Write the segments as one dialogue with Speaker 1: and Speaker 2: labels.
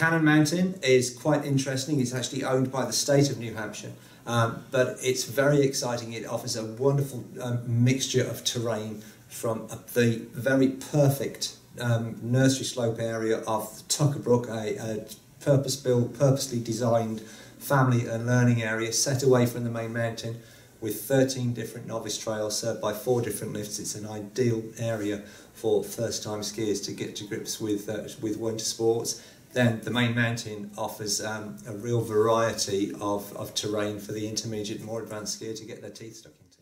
Speaker 1: Cannon Mountain is quite interesting. It's actually owned by the state of New Hampshire, um, but it's very exciting. It offers a wonderful um, mixture of terrain from the very perfect um, nursery slope area of Tucker Brook, a, a purpose-built, purposely designed family and learning area set away from the main mountain with 13 different novice trails served by four different lifts. It's an ideal area for first-time skiers to get to grips with, uh, with winter sports. Then the main mountain offers um, a real variety of, of terrain for the intermediate more advanced skier to get their teeth stuck into.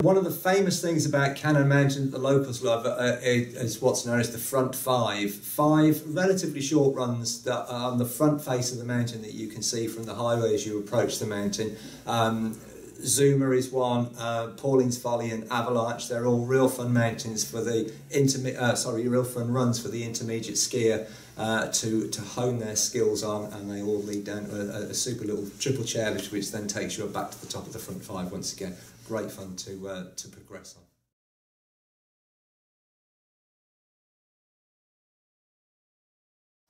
Speaker 1: One of the famous things about Cannon Mountain that the locals love uh, is what's known as the front five. Five relatively short runs that are on the front face of the mountain that you can see from the highway as you approach the mountain. Um, Zoomer is one, uh, Paulie's Folly and Avalanche. They're all real fun mountains for the intermediate, uh, sorry, real fun runs for the intermediate skier uh, to to hone their skills on, and they all lead down to a, a super little triple chairlift, which then takes you back to the top of the front five once again. Great fun to uh, to progress on.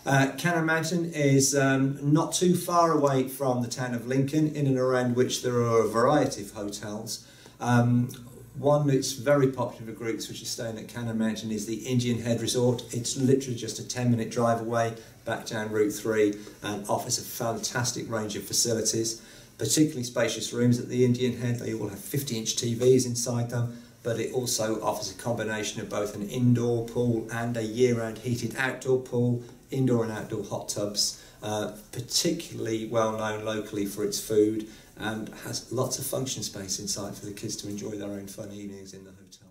Speaker 1: Uh, Cannon Mountain is um, not too far away from the town of Lincoln, in and around which there are a variety of hotels. Um, one that's very popular for groups which are staying at Cannon Mountain is the Indian Head Resort. It's literally just a 10 minute drive away back down Route 3 and offers a fantastic range of facilities, particularly spacious rooms at the Indian Head. They all have 50 inch TVs inside them, but it also offers a combination of both an indoor pool and a year round heated outdoor pool indoor and outdoor hot tubs, uh, particularly well known locally for its food and has lots of function space inside for the kids to enjoy their own fun evenings in the hotel.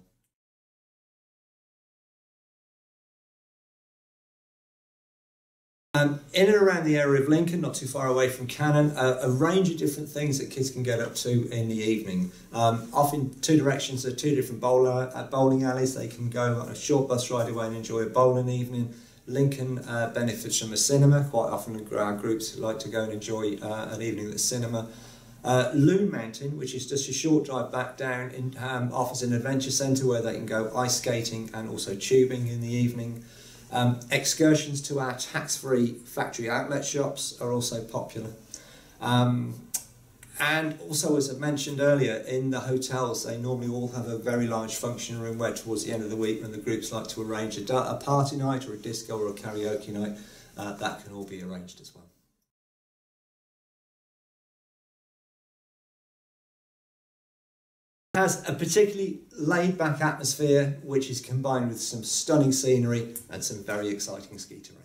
Speaker 1: Um, in and around the area of Lincoln, not too far away from Cannon, uh, a range of different things that kids can get up to in the evening. Um, off in two directions, there are two different bowler, uh, bowling alleys. They can go on a short bus ride away and enjoy a bowling evening Lincoln uh, benefits from a cinema. Quite often, our groups like to go and enjoy uh, an evening at the cinema. Uh, Loon Mountain, which is just a short drive back down, in, um, offers an adventure centre where they can go ice skating and also tubing in the evening. Um, excursions to our tax-free factory outlet shops are also popular. Um, and also, as I mentioned earlier, in the hotels, they normally all have a very large function room where, towards the end of the week, when the groups like to arrange a, a party night or a disco or a karaoke night, uh, that can all be arranged as well. It has a particularly laid back atmosphere, which is combined with some stunning scenery and some very exciting ski terrain.